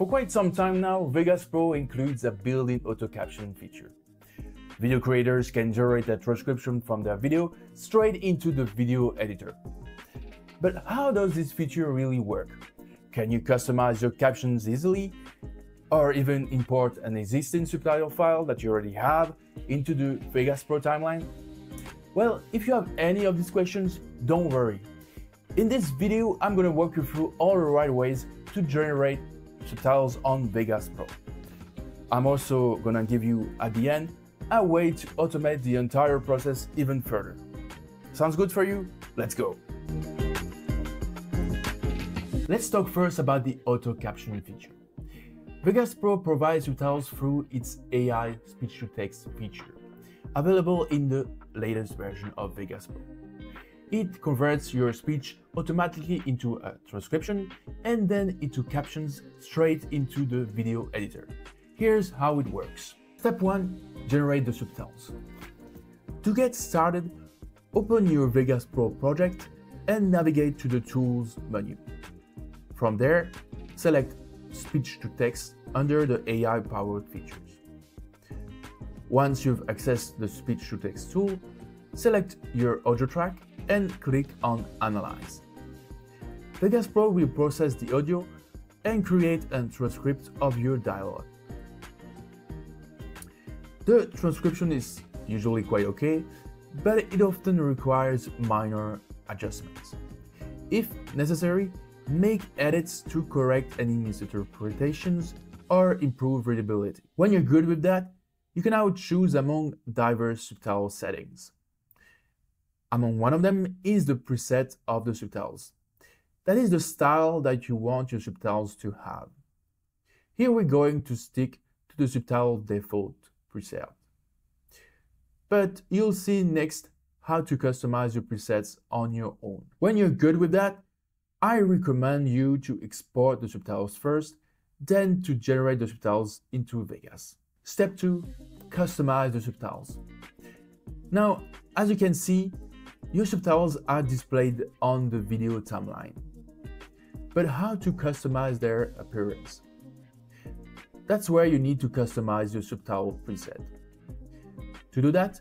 For quite some time now, Vegas Pro includes a built-in auto caption feature. Video creators can generate a transcription from their video straight into the video editor. But how does this feature really work? Can you customize your captions easily? Or even import an existing subtitle file that you already have into the Vegas Pro timeline? Well, if you have any of these questions, don't worry. In this video, I'm going to walk you through all the right ways to generate subtitles on Vegas Pro. I'm also to give you, at the end, a way to automate the entire process even further. Sounds good for you? Let's go! Let's talk first about the auto captioning feature. Vegas Pro provides subtitles through its AI speech-to-text feature, available in the latest version of Vegas Pro. It converts your speech automatically into a transcription and then into captions straight into the video editor. Here's how it works. Step 1. Generate the subtitles. To get started, open your Vegas Pro project and navigate to the Tools menu. From there, select Speech to Text under the AI-powered features. Once you've accessed the Speech to Text tool, select your audio track and click on Analyze. Vegas Pro will process the audio and create a transcript of your dialogue. The transcription is usually quite okay, but it often requires minor adjustments. If necessary, make edits to correct any misinterpretations or improve readability. When you're good with that, you can now choose among diverse subtitle settings. Among one of them is the preset of the subtitles. That is the style that you want your subtitles to have. Here we're going to stick to the subtitle default preset. But you'll see next how to customize your presets on your own. When you're good with that, I recommend you to export the subtitles first, then to generate the subtitles into Vegas. Step 2. Customize the subtitles. Now, as you can see, your subtitles are displayed on the video timeline. But how to customize their appearance? That's where you need to customize your subtitle preset. To do that,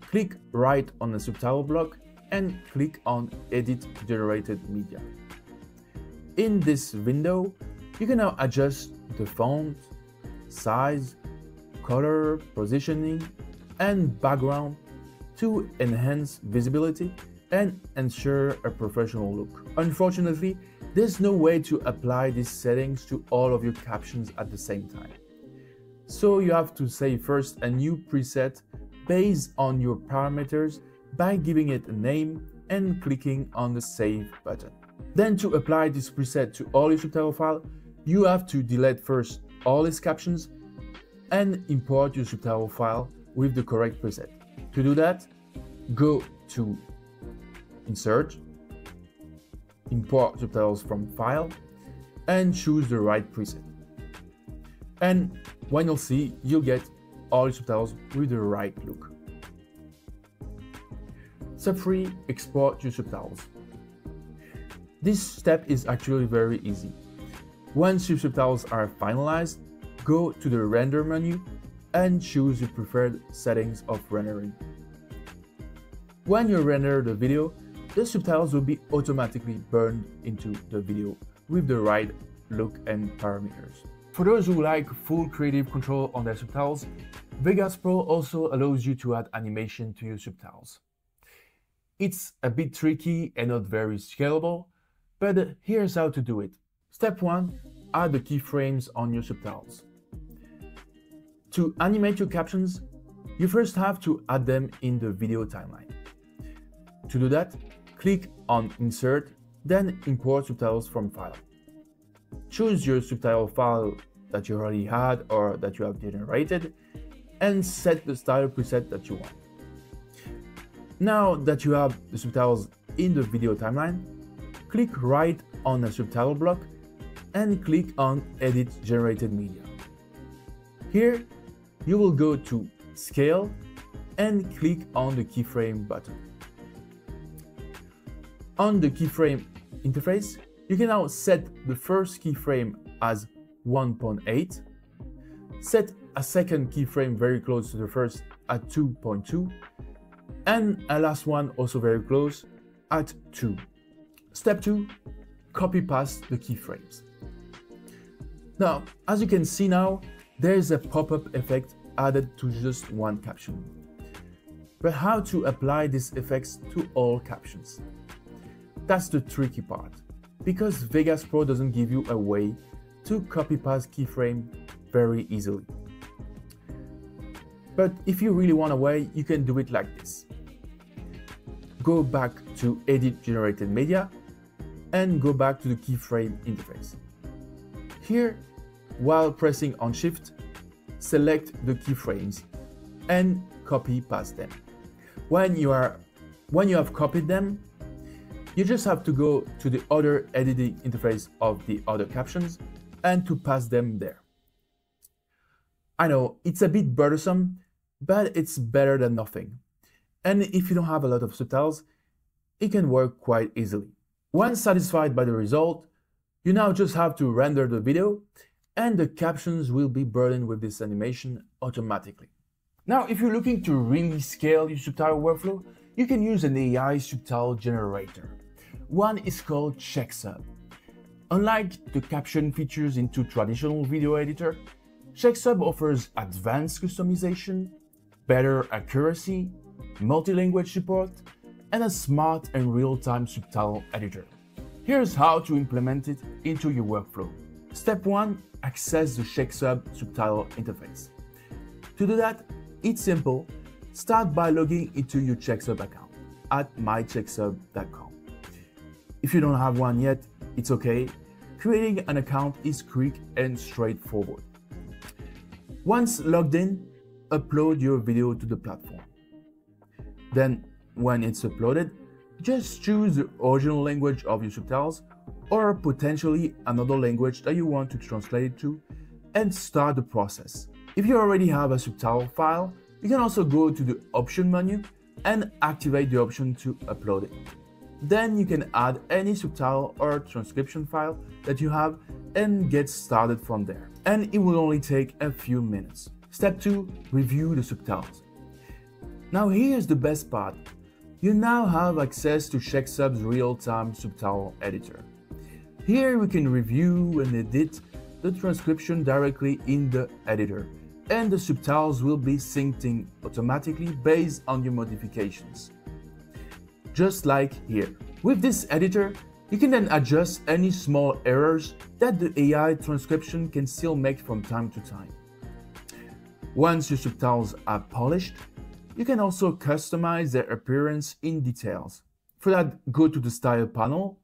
click right on the subtitle block and click on Edit Generated Media. In this window, you can now adjust the font, size, color, positioning, and background to enhance visibility and ensure a professional look. Unfortunately, there's no way to apply these settings to all of your captions at the same time. So you have to save first a new preset based on your parameters by giving it a name and clicking on the Save button. Then to apply this preset to all your subtitle file, you have to delete first all its captions and import your subtitle file with the correct preset. To do that, go to Insert, Import subtitles from File, and choose the right preset. And when you'll see, you'll get all your subtitles with the right look. Step 3. Export your subtitles. This step is actually very easy. Once your subtitles are finalized, go to the Render menu and choose your preferred settings of rendering. When you render the video, the subtitles will be automatically burned into the video with the right look and parameters. For those who like full creative control on their subtitles, Vegas Pro also allows you to add animation to your subtitles. It's a bit tricky and not very scalable, but here's how to do it. Step 1. Add the keyframes on your subtitles. To animate your captions, you first have to add them in the video timeline. To do that, click on Insert, then Import Subtitles from File. Choose your subtitle file that you already had or that you have generated, and set the style preset that you want. Now that you have the subtitles in the video timeline, click right on the subtitle block and click on Edit Generated Media. Here, you will go to Scale and click on the keyframe button. On the keyframe interface, you can now set the first keyframe as 1.8, set a second keyframe very close to the first at 2.2, and a last one also very close at 2. Step 2, copy paste the keyframes. Now, as you can see now, there is a pop-up effect added to just one caption. But how to apply these effects to all captions? That's the tricky part, because Vegas Pro doesn't give you a way to copy paste keyframe very easily. But if you really want a way, you can do it like this. Go back to Edit Generated Media and go back to the keyframe interface. Here, while pressing on Shift, select the keyframes and copy past them. When you are when you have copied them, you just have to go to the other editing interface of the other captions and to pass them there. I know it's a bit burdensome, but it's better than nothing. And if you don't have a lot of subtitles, it can work quite easily. Once satisfied by the result, you now just have to render the video and the captions will be burdened with this animation automatically. Now, if you're looking to really scale your subtitle workflow, you can use an AI subtitle generator. One is called Checksub. Unlike the caption features into traditional video editor, Checksub offers advanced customization, better accuracy, multi-language support, and a smart and real-time subtitle editor. Here's how to implement it into your workflow. Step 1 access the Checksub subtitle interface. To do that, it's simple. Start by logging into your Checksub account at mychecksub.com. If you don't have one yet, it's okay. Creating an account is quick and straightforward. Once logged in, upload your video to the platform. Then, when it's uploaded, just choose the original language of your subtitles or potentially another language that you want to translate it to and start the process. If you already have a subtitle file, you can also go to the option menu and activate the option to upload it. Then you can add any subtitle or transcription file that you have and get started from there. And it will only take a few minutes. Step 2. Review the subtitles. Now here's the best part. You now have access to Checksub's real-time subtitle editor. Here we can review and edit the transcription directly in the editor, and the subtitles will be synced automatically based on your modifications. Just like here. With this editor, you can then adjust any small errors that the AI transcription can still make from time to time. Once your subtitles are polished, you can also customize their appearance in details. For that, go to the Style panel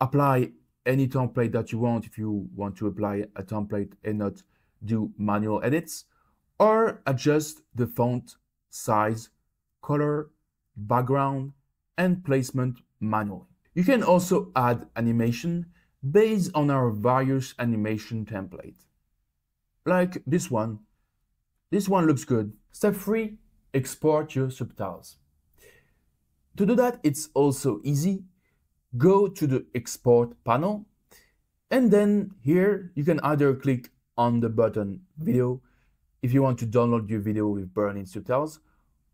apply any template that you want if you want to apply a template and not do manual edits, or adjust the font size, color, background, and placement manually. You can also add animation based on our various animation template. Like this one. This one looks good. Step 3. Export your subtitles. To do that, it's also easy go to the export panel and then here you can either click on the button video if you want to download your video with built-in subtitles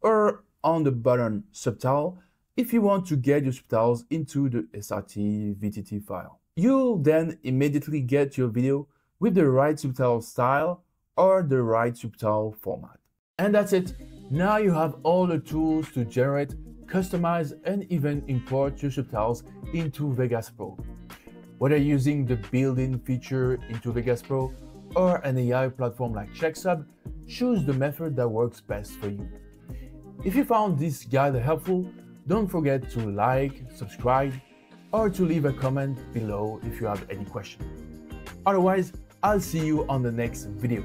or on the button subtitle if you want to get your subtitles into the SRT VTT file. You'll then immediately get your video with the right subtitle style or the right subtitle format. And that's it. Now you have all the tools to generate customize, and even import your subtitles into Vegas Pro. Whether using the built-in feature into Vegas Pro or an AI platform like Checksub, choose the method that works best for you. If you found this guide helpful, don't forget to like, subscribe, or to leave a comment below if you have any questions. Otherwise, I'll see you on the next video.